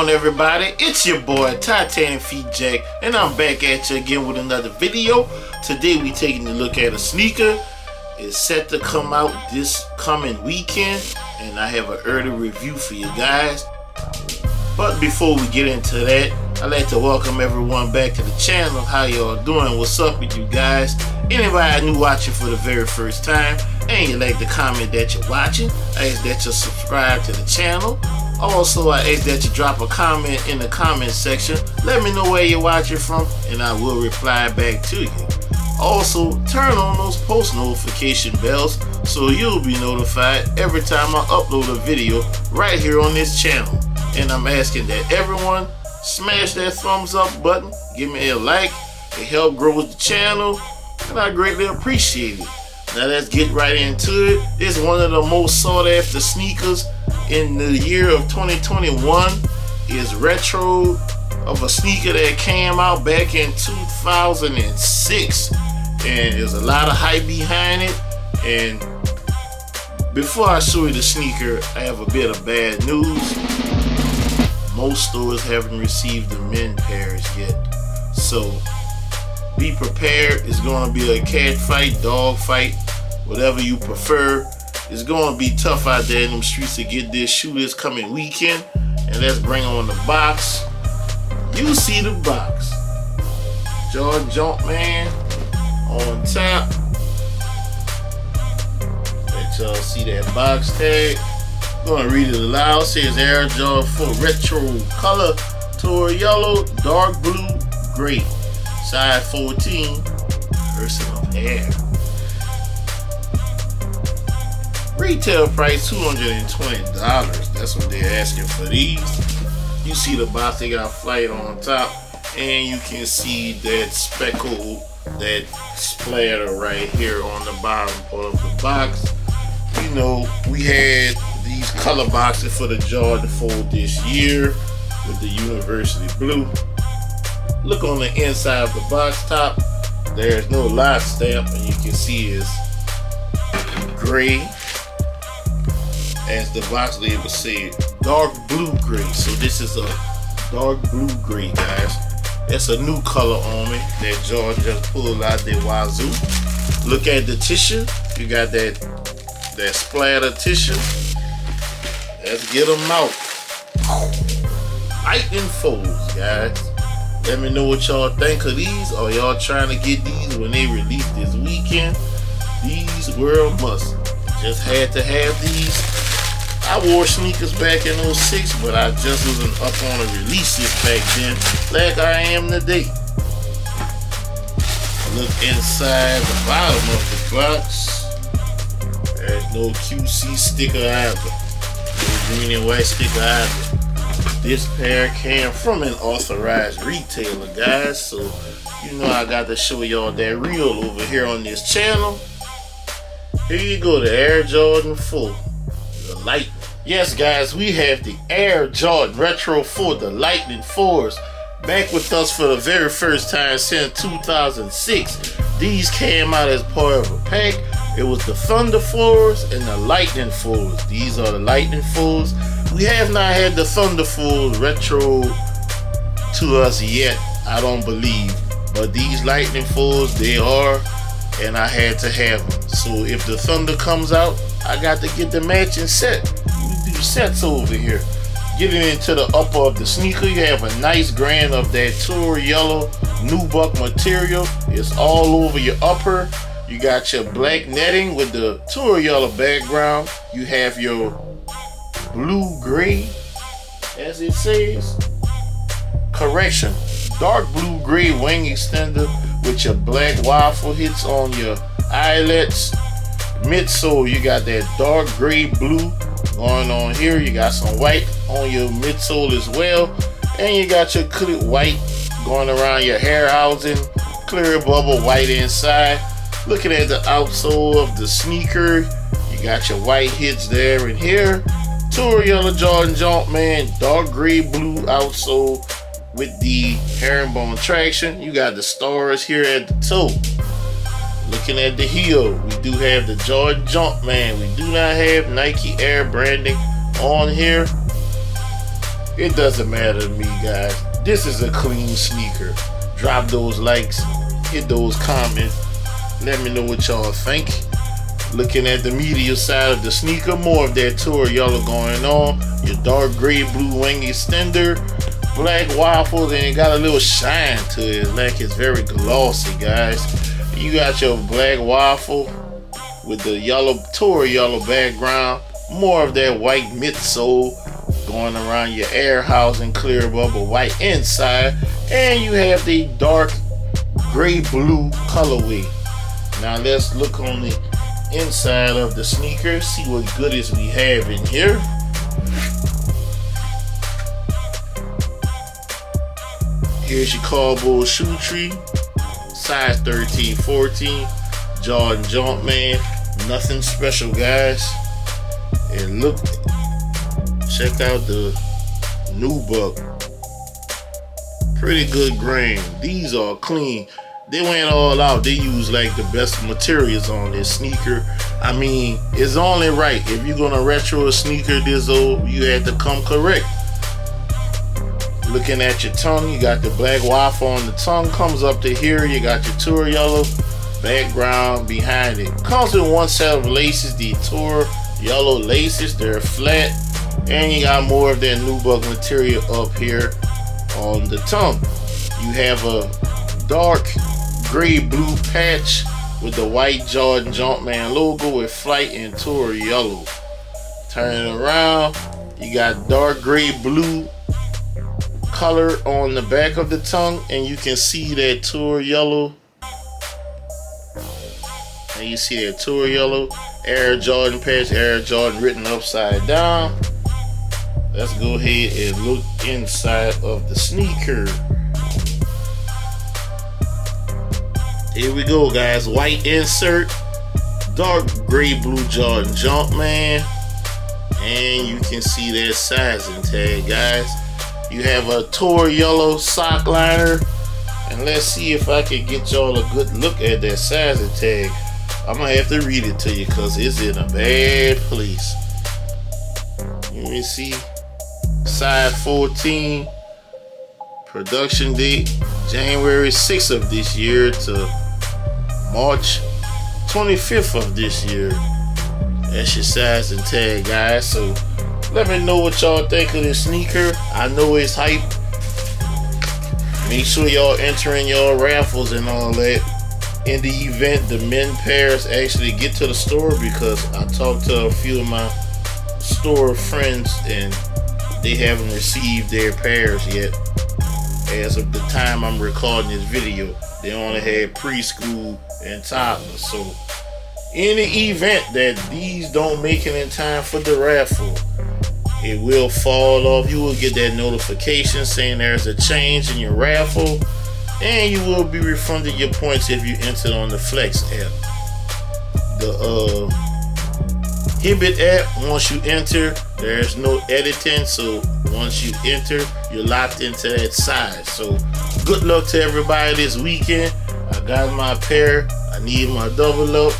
On everybody? It's your boy Titanic Feet Jack and I'm back at you again with another video. Today we taking a look at a sneaker. It's set to come out this coming weekend and I have an early review for you guys. But before we get into that, I'd like to welcome everyone back to the channel. How y'all doing? What's up with you guys? Anybody new watching for the very first time and you like to comment that you're watching, I ask that you subscribe to the channel. Also, I ask that you drop a comment in the comment section. Let me know where you're watching from and I will reply back to you. Also, turn on those post notification bells so you'll be notified every time I upload a video right here on this channel. And I'm asking that everyone smash that thumbs up button, give me a like, it helps grow the channel, and I greatly appreciate it. Now let's get right into it. It's one of the most sought after sneakers in the year of 2021 is retro of a sneaker that came out back in 2006 and there's a lot of hype behind it. And before I show you the sneaker I have a bit of bad news. Most stores haven't received the men pairs yet. So be prepared. It's to be a cat fight dog fight whatever you prefer it's going to be tough out there in them streets to get this shoe this coming weekend. And let's bring on the box. You see the box. Jordan Jumpman on top. Let y'all see that box tag. I'm gonna read it aloud. It says Air Jordan for retro color, tour yellow, dark blue, gray. Size 14, person of air. Retail price $220. That's what they're asking for these. You see the box, they got flight on top, and you can see that speckle, that splatter right here on the bottom of the box. You know, we had these color boxes for the Jordan 4 this year with the University Blue. Look on the inside of the box top. There's no lot stamp, and you can see it's gray as the box label said, dark blue gray. So this is a dark blue gray, guys. That's a new color on me that George just pulled out the wazoo. Look at the tissue. You got that that splatter tissue. Let's get them out. Lightning folds, guys. Let me know what y'all think of these. Are y'all trying to get these when they release this weekend? These world must. Just had to have these I wore sneakers back in 06, but I just wasn't up on the releases back then like I am today. Look inside the bottom of the box. There's no QC sticker either. No green and white sticker either. This pair came from an authorized retailer, guys. So, you know I got to show y'all that real over here on this channel. Here you go, the Air Jordan 4. The light Yes, guys, we have the Air Jordan Retro 4, the Lightning 4s, back with us for the very first time since 2006. These came out as part of a pack. It was the Thunder 4s and the Lightning 4s. These are the Lightning 4s. We have not had the Thunder 4s retro to us yet, I don't believe. But these Lightning 4s, they are, and I had to have them. So if the Thunder comes out, I got to get the matching set sets over here. Getting into the upper of the sneaker, you have a nice grain of that tour yellow nubuck material. It's all over your upper. You got your black netting with the tour yellow background. You have your blue gray, as it says. Correction, dark blue gray wing extender with your black waffle hits on your eyelets. Midsole, you got that dark gray blue going on here. You got some white on your midsole as well. And you got your clear white going around your air housing. Clear bubble white inside. Looking at the outsole of the sneaker. You got your white hits there and here. Tour Yellow Jordan Jumpman. Dark gray blue outsole with the herringbone traction. You got the stars here at the toe. Looking at the heel, we do have the Jordan Jumpman. We do not have Nike Air branding on here. It doesn't matter to me, guys. This is a clean sneaker. Drop those likes, hit those comments. Let me know what y'all think. Looking at the medial side of the sneaker, more of that tour yellow going on. Your dark gray blue wing extender, black waffles, and it got a little shine to it. Like it's very glossy, guys. You got your black waffle with the yellow tour yellow background. More of that white midsole going around your air housing clear bubble white inside. And you have the dark gray blue colorway. Now let's look on the inside of the sneaker, see what goodies we have in here. Here's your cardboard shoe tree, size 13, 14, Jordan Jumpman. Nothing special, guys. And look, check out the nubuck. Pretty good grain. These are clean. They went all out. They use like the best materials on this sneaker. I mean, it's only right. If you're gonna retro a sneaker this old, you had to come correct. Looking at your tongue, you got the black waffle on the tongue, comes up to here. You got your tour yellow background behind it. Comes with one set of laces, the tour yellow laces. They're flat, and you got more of that nubuck material up here on the tongue. You have a dark gray blue patch with the white Jordan Jumpman logo with flight and tour yellow. Turn it around, you got dark gray blue color on the back of the tongue and you can see that tour yellow. And you see that tour yellow. Air Jordan patch Air Jordan written upside down. Let's go ahead and look inside of the sneaker. Here we go guys. White insert. Dark gray blue Jordan Jumpman and you can see that sizing tag guys you have a tour yellow sock liner. And let's see if I can get y'all a good look at that sizing tag. I'm gonna have to read it to you because it's in a bad place. Let me see. Size 14. Production date January 6th of this year to March 25th of this year. That's your size and tag, guys. So let me know what y'all think of this sneaker. I know it's hype. Make sure y'all entering y'all raffles and all that. In the event the men pairs actually get to the store because I talked to a few of my store friends and they haven't received their pairs yet. As of the time I'm recording this video, they only had preschool and toddlers. So in the event that these don't make it in time for the raffle, it will fall off. You will get that notification saying there's a change in your raffle, and you will be refunded your points if you entered on the Flex app. The uh, Hibbett app, once you enter, there's no editing, so once you enter, you're locked into that size. So, good luck to everybody this weekend. I got my pair, I need my double up.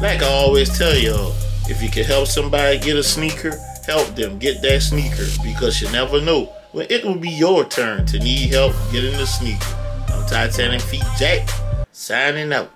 Like I always tell y'all, if you can help somebody get a sneaker, help them get that sneaker because you never know when it will be your turn to need help getting the sneaker. I'm Titanic Feet Jack, signing out.